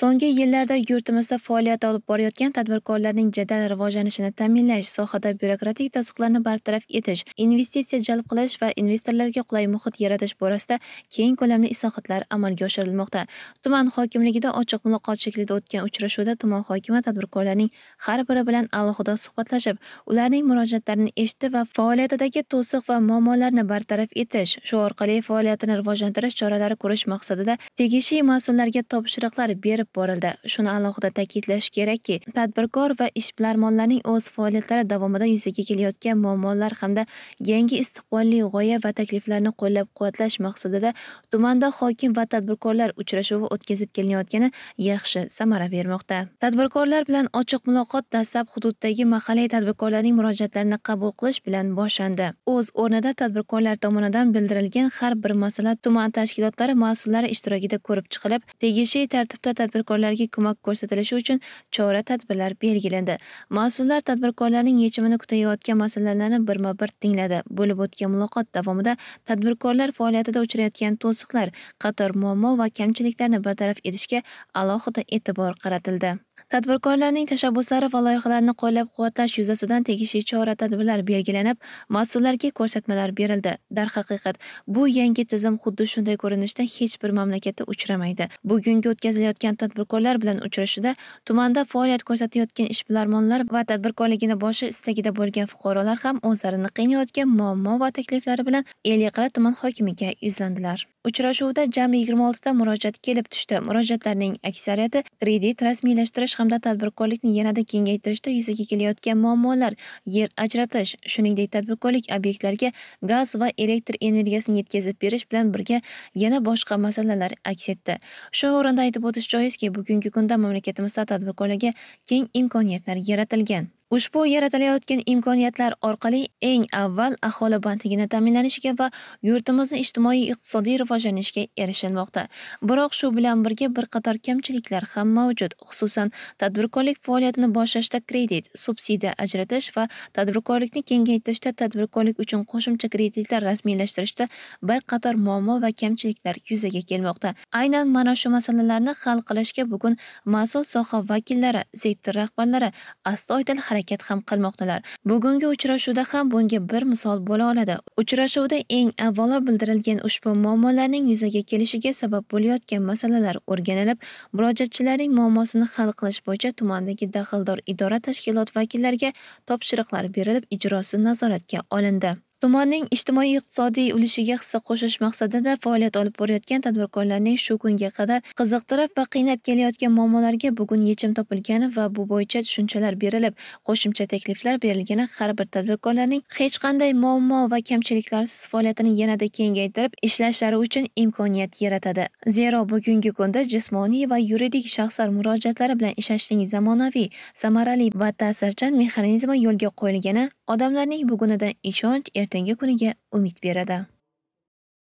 So'nggi yillarda yurtimizda faoliyat olib borayotgan tadbirkorlarning jadal rivojlanishini ta'minlash, sohada byurokratik to'siqlarni bartaraf etish, investitsiya jalb qilish va investorlarga qulay muhit yaratish borasida keng ko'lamli islohotlar amalga oshirilmoqda. Tuman hokimligida ochiq muloqot shaklida o'tgan uchrashuvda tuman hokimi tadbirkorlarning har biri bilan alohida suhbatlashib, ularning murojaatlarini eshitdi va faoliyatidagi to'siq va muammolarni bartaraf etish, shu orqali faoliyatini rivojlantirish choralari ko'rish maqsadida tegishli mas'ullarga topshiriqlar berib borildi. Shuni alohida ta'kidlash kerakki tadbirkor va ishbilarmonlarning o'z faoliyatlari davomida yuzaga kelayotgan muammolar hamda yangi istiqbolli g'oya va takliflarni qo'llab quvvatlash maqsadida tumanda hokim va tadbirkorlar uchrashuvi o'tkazib kelinayotgani yaxshi samara bermoqda. Tadbirkorlar bilan ochiq muloqot dastlab hududdagi mahalliy tadbirkorlarning murojaatlarini qabul qilish bilan boshlandi. O'z o'rnida tadbirkorlar tomonidan bildirilgan har bir masala tuman tashkilotlari mas'ullari ishtirokida ko'rib chiqilib tegishli tartibda tadbirkorlarga ko'mak ko'rsatilishi uchun chora-tadbirlar belgilandi. Mas'ullar tadbirkorlarning yechimini kutayotgan masalalarni birma-bir tingladi. Bo'lib o'tgan muloqot davomida tadbirkorlar faoliyatida uchrayotgan to'siqlar, qator muammo va kamchiliklarni bartaraf etishga alohida e'tibor qaratildi. Tadbirkorlarning tashabbuslari va loyihalarini qo'llab-quvvatlash yuzasidan tegishli chora-tadbirlar belgilanib, mas'ullarga ko'rsatmalar berildi. Darhaqiqat, bu yangi tizim xuddi shunday ko'rinishda hech bir mamlakatda uchramaydi. Bugungi o'tkazilayotgan tadbirkorlar bilan uchrashuvda tumanda faoliyat ko'rsatayotgan ishbilarmonlar va tadbirkorligini boshi istagida bo'lgan fuqarolar ham o'zlarini qiynayotgan muammo va takliflari bilan Ellikqal'a tuman hokimiga yuzlandilar. Uchrashuvda jami 26 ta murojaat kelib tushdi. Murojaatlarning aksariyati kredit rasmiylashtirish hamda tadbirkorlikni yanada kengaytirishda yuzaga kelayotgan muammolar, yer ajratish, shuningdek tadbirkorlik obyektlariga gaz va elektr energiyasini yetkazib berish bilan birga yana boshqa masalalar aks etdi. Shu o'rinda aytib o'tish joizki, bugungi kunda mamlakatimizda tadbirkorlarga keng imkoniyatlar yaratilgan. Ushbu yaratilayotgan imkoniyatlar orqali eng avval aholi bandligini ta'minlanishiga va yurtimizni ijtimoiy-iqtisodiy rivojlanishiga erishilmoqda. Biroq shu bilan birga bir qator kamchiliklar ham mavjud, xususan tadbirkorlik faoliyatini boshlashda kredit, subsidiya ajratish va tadbirkorlikni kengaytirishda tadbirkorlik uchun qo'shimcha kreditlar rasmiylashtirishda bir qator muammo va kamchiliklar yuzaga kelmoqda. Aynan mana shu masalalarni hal qilishga bugun mas'ul soha vakillari, sektor rahbarlari astoydil harakat harakat ham qilmoqdalar. Bugungi uchrashuvda ham bunga bir misol bo'la oladi. Uchrashuvda eng avvalo bildirilgan ushbu muammolarning yuzaga kelishiga sabab bo'layotgan masalalar o'rganilib, murojaatchilarning muammosini hal qilish bo'yicha tumandagi daxldor idora tashkilot vakillariga topshiriqlar berilib, ijrosi nazoratga olindi. Tumanning ijtimoiy-iqtisodiy ulushiga hissa qo'shish maqsadida faoliyat olib borayotgan tadbirkorlarning shu kunga qadar qiziqtirib va qiynab kelayotgan muammolarga bugun yechim topilgani va bu bo'yicha tushunchalar berilib, qo'shimcha takliflar berilgani har bir tadbirkorlarning hech qanday muammo va kamchiliklarsiz faoliyatini yanada kengaytirib ishlashlari uchun imkoniyat yaratadi. Zero bugungi kunda jismoniy va yuridik shaxslar murojaatlari bilan ishlashning zamonaviy, samarali va ta'sirchan mexanizmi yo'lga qo'yilgani odamlarning bugunidan ishonch ertangi kuniga umid beradi.